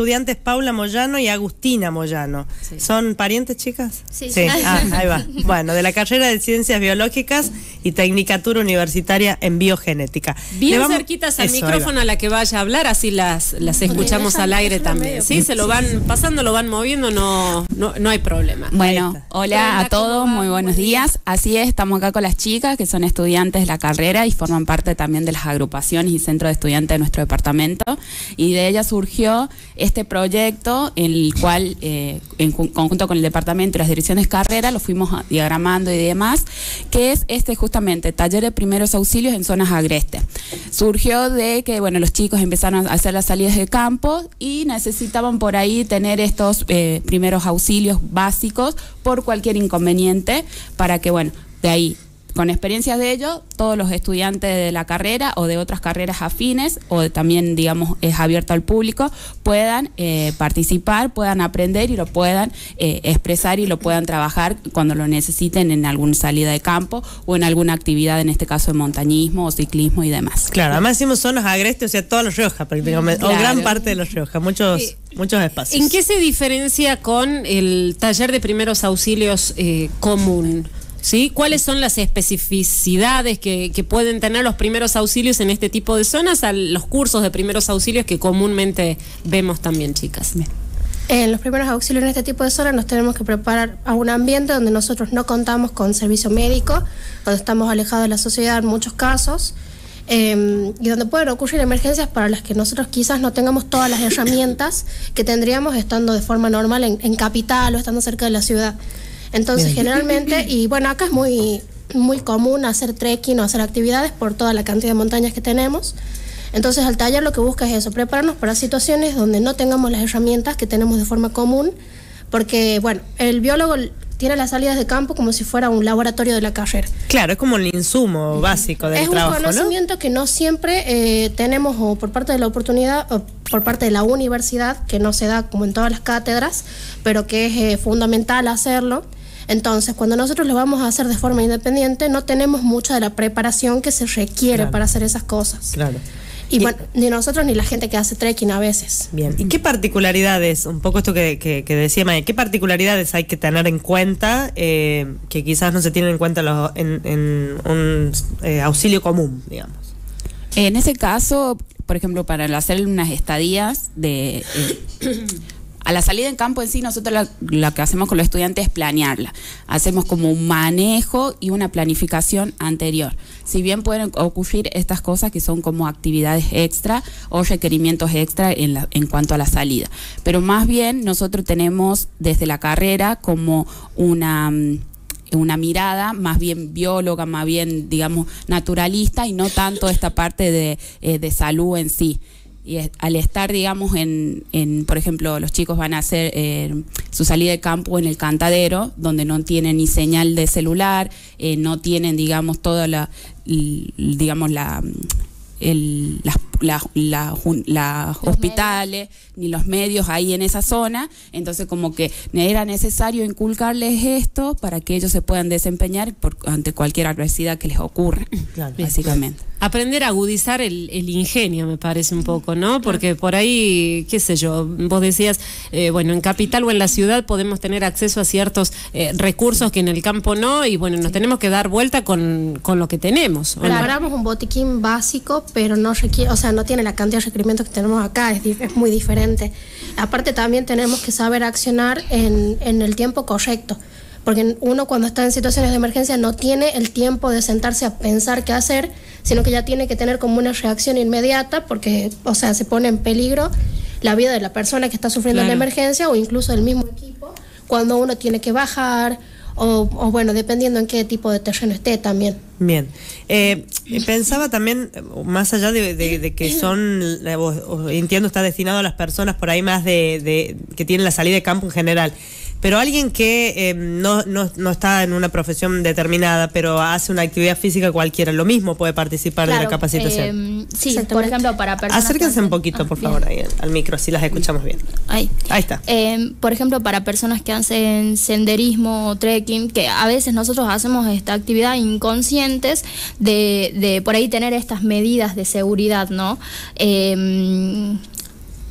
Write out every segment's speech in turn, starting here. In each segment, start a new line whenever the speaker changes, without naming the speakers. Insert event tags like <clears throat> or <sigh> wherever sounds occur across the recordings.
estudiantes Paula Moyano y Agustina Moyano. ¿Son parientes, chicas?
Sí. <laughs>
Ah, ahí va. Bueno, de la carrera de Ciencias Biológicas y Tecnicatura Universitaria en Biogenética.
Bien
Le vamos-
cerquitas al
Eso,
micrófono a la que vaya a hablar, así las, las escuchamos al aire también. Sí, se lo van pasando, lo van moviendo, no, no, no hay problema.
Bueno, hola a todos, muy buenos
Buen día.
días. Así es, estamos acá con las chicas que son estudiantes de la carrera y forman parte también de las agrupaciones y centros de estudiantes de nuestro departamento. Y de ella surgió este proyecto, en el cual, eh, en conjunto con el departamento y las direcciones carrera, lo fuimos diagramando y demás, que es este justamente taller de primeros auxilios en zonas agrestes. Surgió de que, bueno, los chicos empezaron a hacer las salidas de campo y necesitaban por ahí tener estos eh, primeros auxilios básicos por cualquier inconveniente para que, bueno, de ahí, con experiencias de ello, todos los estudiantes de la carrera o de otras carreras afines o también, digamos, es abierto al público, puedan eh, participar, puedan aprender y lo puedan eh, expresar y lo puedan trabajar cuando lo necesiten en alguna salida de campo o en alguna actividad, en este caso de montañismo o ciclismo y demás.
Claro, además decimos zonas agrestes, o sea, toda Los Rioja prácticamente, o gran parte de Los Rioja, muchos,
Eh,
muchos espacios.
¿En qué se diferencia con el taller de primeros auxilios eh, común? ¿Sí? ¿Cuáles son las especificidades que, pueden tener los primeros auxilios en este tipo de zonas a los cursos de primeros auxilios que comúnmente vemos también, chicas?
En los primeros auxilios en este tipo de zonas nos tenemos que preparar a un ambiente donde nosotros no contamos con servicio médico, donde estamos alejados de la sociedad en muchos casos, eh, y donde pueden ocurrir emergencias para las que nosotros quizás no tengamos todas las herramientas que tendríamos estando de forma normal en capital o estando cerca de la ciudad. Entonces, generalmente, <laughs> y bueno, acá es muy, muy común hacer trekking o hacer actividades por toda la cantidad de montañas que tenemos. Entonces, el taller lo que busca es eso, prepararnos para situaciones donde no tengamos las herramientas que tenemos de forma común, porque, bueno, el biólogo tiene las salidas de campo como si fuera un laboratorio de la carrera.
Claro, es como el insumo básico del
es
trabajo,
un
¿no?
conocimiento que no siempre eh, tenemos o por parte de la oportunidad o por parte de la universidad, que no se da como en todas las cátedras, pero que es eh, fundamental hacerlo. Entonces, cuando nosotros lo vamos a hacer de forma independiente, no tenemos mucha de la preparación que se requiere
Claro.
para hacer esas cosas.
Claro.
Y, bueno, ni nosotros ni la gente que hace trekking a veces.
Bien, ¿y qué particularidades, un poco esto que, que- que decía Maya, qué particularidades hay que tener en cuenta eh, que quizás no se tienen en cuenta los- en, en un eh, auxilio común, digamos?
En ese caso, por ejemplo, para hacer unas estadías de... eh, <coughs> a la salida en campo en sí, nosotros la- que hacemos con los estudiantes es planearla. Hacemos como un manejo y una planificación anterior. Si bien pueden ocurrir estas cosas que son como actividades extra o requerimientos extra en, la- en cuanto a la salida. Pero más bien nosotros tenemos desde la carrera como una... mm, una mirada más bien bióloga, más bien, digamos, naturalista y no tanto esta parte de, eh, de salud en sí. Y es- al estar, digamos, en, en, por ejemplo, los chicos van a hacer eh, su salida de campo en el cantadero, donde no tienen ni señal de celular, eh, no tienen, digamos, toda la, digamos, la, el, las la, la hospitales ni los medios ahí en esa zona, entonces como que era necesario inculcarles esto para que ellos se puedan desempeñar por, ante cualquier adversidad que les ocurra, <clears throat>
Claro.
básicamente.
Aprender a agudizar el, el ingenio, me parece un poco, ¿no? Porque por ahí, qué sé yo, vos decías, eh, bueno, en capital o en la ciudad podemos tener acceso a ciertos eh, recursos que en el campo no, y bueno, nos tenemos que dar vuelta con, con lo que tenemos. ¿o no?
Preparamos un botiquín básico, pero no requiere, o sea, no tiene la cantidad de requerimientos que tenemos acá, es, muy diferente. Aparte también tenemos que saber accionar en, en el tiempo correcto, porque uno cuando está en situaciones de emergencia no tiene el tiempo de sentarse a pensar qué hacer, sino que ya tiene que tener como una reacción inmediata, porque, o sea, se pone en peligro la vida de la persona que está sufriendo la emergencia o incluso del mismo equipo, cuando uno tiene que bajar, o, o bueno, dependiendo en qué tipo de terreno esté también.
Bien. Eh, pensaba también, más allá de, de- de que son, entiendo, está destinado a las personas por ahí más de, de- que tienen la salida de campo en general. Pero alguien que eh, no, no, no está en una profesión determinada, pero hace una actividad física cualquiera, lo mismo puede participar de la capacitación.
eh, sí, por ejemplo, para personas. que
Acérquense un poquito,
Ah,
por
bien.
favor, ahí al, micro, así las escuchamos bien.
Ahí.
Ahí está.
Eh, por ejemplo, para personas que hacen senderismo o trekking, que a veces nosotros hacemos esta actividad inconscientes de, de por ahí tener estas medidas de seguridad, ¿no?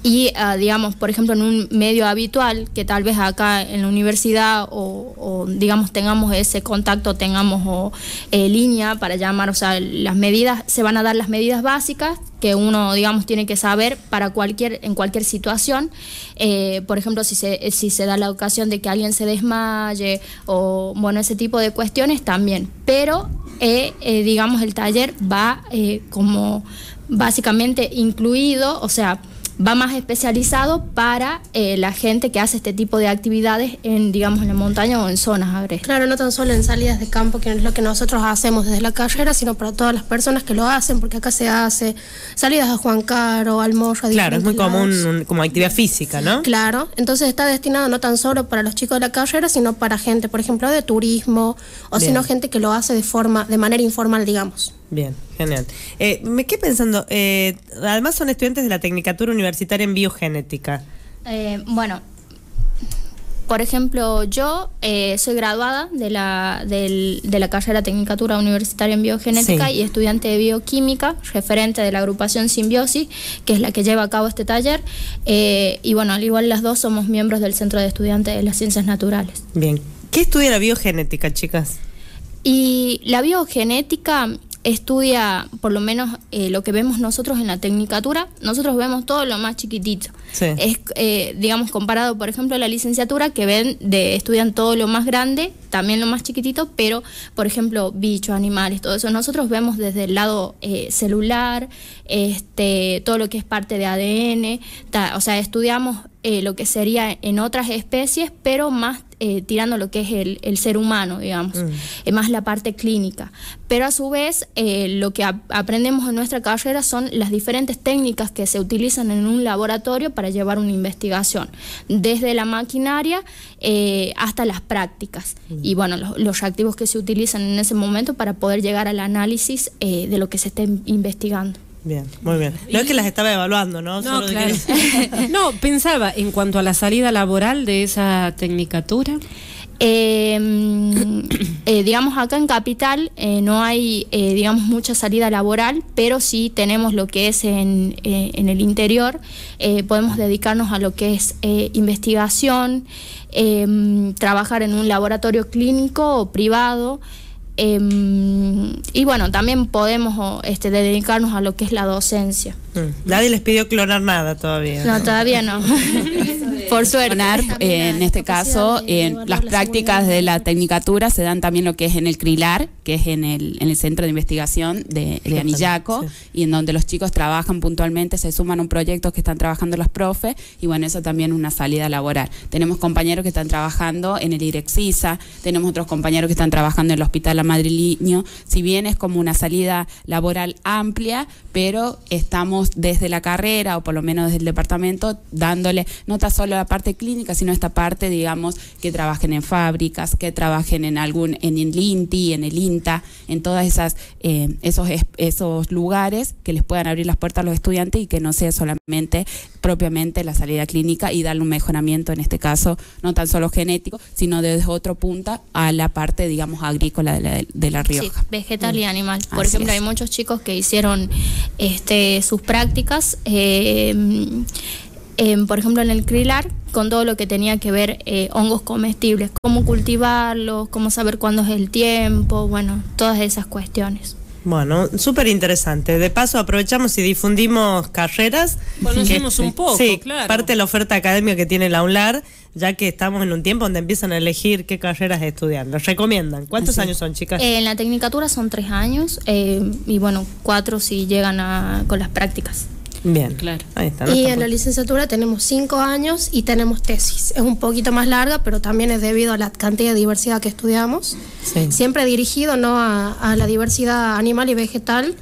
Eh, y ah, digamos, por ejemplo, en un medio habitual, que tal vez acá en la universidad o, digamos tengamos ese contacto, tengamos o, eh, línea para llamar, o sea, las medidas, se van a dar las medidas básicas que uno, digamos, tiene que saber para cualquier, en cualquier situación. Eh, por ejemplo, si se, si se da la ocasión de que alguien se desmaye o, bueno, ese tipo de cuestiones también. Pero, eh, eh, digamos, el taller va eh, como básicamente incluido, o sea, va más especializado para eh, la gente que hace este tipo de actividades en, digamos, en la montaña o en zonas agrestes.
Claro, no tan solo en salidas de campo, que es lo que nosotros hacemos desde la carrera, sino para todas las personas que lo hacen, porque acá se hace salidas a Juan Caro, al Morro, a
Claro, es muy común un- como actividad física, ¿no?
Claro, entonces está destinado no tan solo para los chicos de la carrera, sino para gente, por ejemplo, de turismo, o
Bien.
sino gente que lo hace de forma, de manera informal, digamos.
Bien, genial. Eh, me quedé pensando, eh, además son estudiantes de la Tecnicatura Universitaria en Biogenética.
Eh, bueno, por ejemplo, yo eh, soy graduada de la, del- de la carrera Tecnicatura Universitaria en Biogenética
Sí.
y estudiante de Bioquímica, referente de la agrupación Simbiosis, que es la que lleva a cabo este taller. Y bueno, al igual las dos somos miembros del Centro de Estudiantes de las Ciencias Naturales.
Bien. ¿Qué estudia la biogenética, chicas?
Y la biogenética estudia, por lo menos eh, lo que vemos nosotros en la tecnicatura, nosotros vemos todo lo más chiquitito.
Sí.
Es, eh, digamos, comparado, por ejemplo, a la licenciatura, que ven de estudian todo lo más grande, también lo más chiquitito, pero, por ejemplo, bichos, animales, todo eso. Nosotros vemos desde el lado eh, celular, este, todo lo que es parte de ADN, ta- o sea, estudiamos eh, lo que sería en otras especies, pero más eh, tirando lo que es el, el ser humano, digamos, eh, más la parte clínica. Pero a su vez, eh, lo que ap- aprendemos en nuestra carrera son las diferentes técnicas que se utilizan en un laboratorio para llevar una investigación, desde la maquinaria hasta las prácticas. Y bueno, los, los reactivos que se utilizan en ese momento para poder llegar al análisis de lo que se esté investigando.
Bien, muy bien. No es que las estaba evaluando, ¿no?
No,
Solo de
claro.
que- <laughs>
no, pensaba en cuanto a la salida laboral de esa tecnicatura.
Eh, mm, eh, digamos acá en Capital eh, no hay eh, digamos mucha salida laboral, pero sí tenemos lo que es en, eh, en el interior, eh, podemos dedicarnos a lo que es eh, investigación, eh, mm, trabajar en un laboratorio clínico o privado. Eh, y bueno, también podemos este, dedicarnos a lo que es la docencia.
Mm. Nadie les pidió clonar nada todavía.
No, todavía no. <laughs> Por
eh, en este caso, en las prácticas de la tecnicatura se dan también lo que es en el CRILAR, que es en el, en el Centro de Investigación de, de Anillaco,
Sí.
y en donde los chicos trabajan puntualmente, se suman a un proyecto que están trabajando los profes, y bueno, eso también es una salida laboral. Tenemos compañeros que están trabajando en el IREXISA, tenemos otros compañeros que están trabajando en el Hospital La Madrileño, si bien es como una salida laboral amplia, pero estamos desde la carrera, o por lo menos desde el departamento, dándole no tan solo la parte clínica, sino esta parte, digamos, que trabajen en fábricas, que trabajen en algún, en el INTI, en el INTA, en esas, eh, esos, es- esos lugares que les puedan abrir las puertas a los estudiantes y que no sea solamente propiamente la salida clínica y darle un mejoramiento, en este caso, no tan solo genético, sino desde otro punto a la parte, digamos, agrícola de la, de la
Sí,
Rioja.
vegetal y animal. Por
Así
ejemplo,
es.
hay muchos chicos que hicieron este, sus prácticas, eh, em, por ejemplo, en el CRILAR, con todo lo que tenía que ver eh, hongos comestibles, cómo cultivarlos, cómo saber cuándo es el tiempo, bueno, todas esas cuestiones.
Bueno, súper interesante. De paso, aprovechamos y difundimos carreras.
Conocemos
Que-
un poco,
Sí,
claro.
parte de la oferta académica que tiene la UNLAR, ya que estamos en un tiempo donde empiezan a elegir qué carreras estudiar. ¿Los recomiendan? ¿Cuántos años son, chicas?
Eh, en la tecnicatura son tres años eh, y bueno, cuatro si llegan a, con las prácticas.
Bien.
Claro.
Ahí está. no
Y
está
en la licenciatura tenemos cinco años y tenemos tesis. Es un poquito más larga, pero también es debido a la cantidad de diversidad que estudiamos.
Sí.
Siempre dirigido ¿no? a, a la diversidad animal y vegetal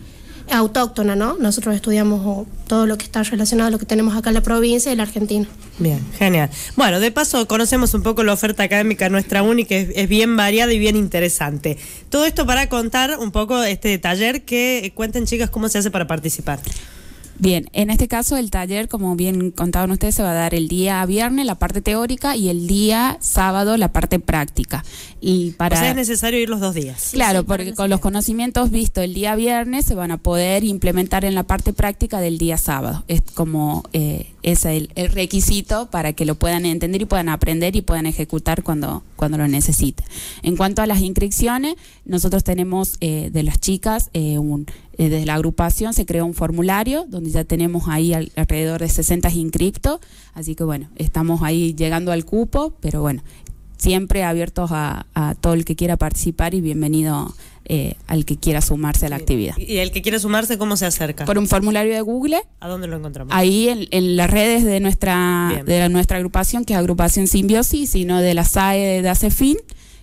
autóctona, ¿no? Nosotros estudiamos todo lo que está relacionado a lo que tenemos acá en la provincia y la Argentina.
Bien, genial. Bueno, de paso conocemos un poco la oferta académica de nuestra uni, que es, es bien variada y bien interesante. Todo esto para contar un poco este taller, que eh, cuenten chicas cómo se hace para participar.
Bien, en este caso el taller, como bien contaban ustedes, se va a dar el día viernes la parte teórica y el día sábado la parte práctica. Y para
O sea, es necesario ir los dos días.
Claro, porque con los conocimientos vistos el día viernes se van a poder implementar en la parte práctica del día sábado. Es como eh, es el, el requisito para que lo puedan entender y puedan aprender y puedan ejecutar cuando, cuando lo necesiten. En cuanto a las inscripciones, nosotros tenemos eh, de las chicas eh, un, eh, desde la agrupación se creó un formulario donde ya tenemos ahí al- alrededor de 60 inscriptos, así que bueno, estamos ahí llegando al cupo, pero bueno, siempre abiertos a, a todo el que quiera participar y bienvenido eh, al que quiera sumarse a la actividad.
Y el que quiere sumarse, ¿cómo se acerca?
Por un formulario de Google,
¿A dónde lo encontramos?
ahí en, en las redes de nuestra,
Bien.
de la- nuestra agrupación, que es agrupación Simbiosis, sino de la SAE de ACEFIN,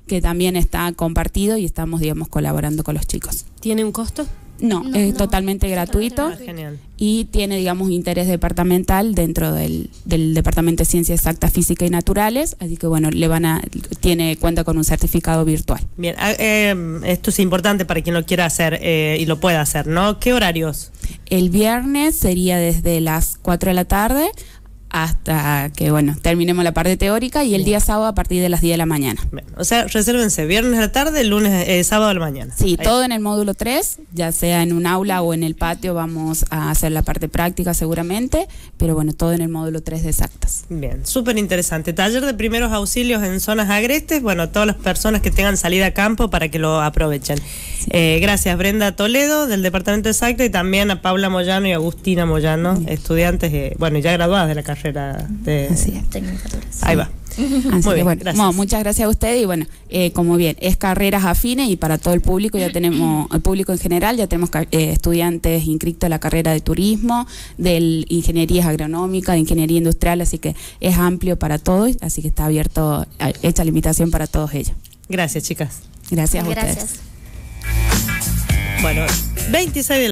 que también está compartido y estamos, digamos, colaborando con los chicos.
¿Tiene un costo?
No,
No,
es
no,
totalmente gratuito
Ah, genial.
y tiene, digamos, interés departamental dentro del, del Departamento de Ciencias Exactas, Física y Naturales, así que bueno, le van a, tiene, cuenta con un certificado virtual.
Bien, eh, esto es importante para quien lo quiera hacer eh, y lo pueda hacer, ¿no? ¿Qué horarios?
El viernes sería desde las 4 de la tarde hasta que, bueno, terminemos la parte teórica y el día sábado a partir de las 10 de la mañana.
Bien, O sea, resérvense viernes a la tarde, lunes, eh, sábado a la mañana.
Sí,
Ahí.
todo en el módulo 3, ya sea en un aula o en el patio, vamos a hacer la parte práctica seguramente, pero bueno, todo en el módulo 3 de exactas.
Bien, súper interesante. Taller de primeros auxilios en zonas agrestes. Bueno, todas las personas que tengan salida a campo para que lo aprovechen. Eh, gracias, Brenda Toledo, del Departamento de Exacta, y también a Paula Moyano y Agustina Moyano, estudiantes, eh, bueno, ya graduadas de la carrera de.
Tecnicaturas.
Ahí va. <laughs>
Así
Muy
que
bien,
bueno,
gracias.
no, muchas gracias a ustedes y bueno, eh, como bien, es carreras afines y para todo el público ya tenemos, <laughs> el público en general, ya tenemos eh, estudiantes inscritos a la carrera de turismo, de ingeniería agronómica, de ingeniería industrial, así que es amplio para todos, así que está abierto, hecha la invitación para todos ellos.
Gracias, chicas.
Gracias a ustedes.
Gracias.
Bueno, 26 de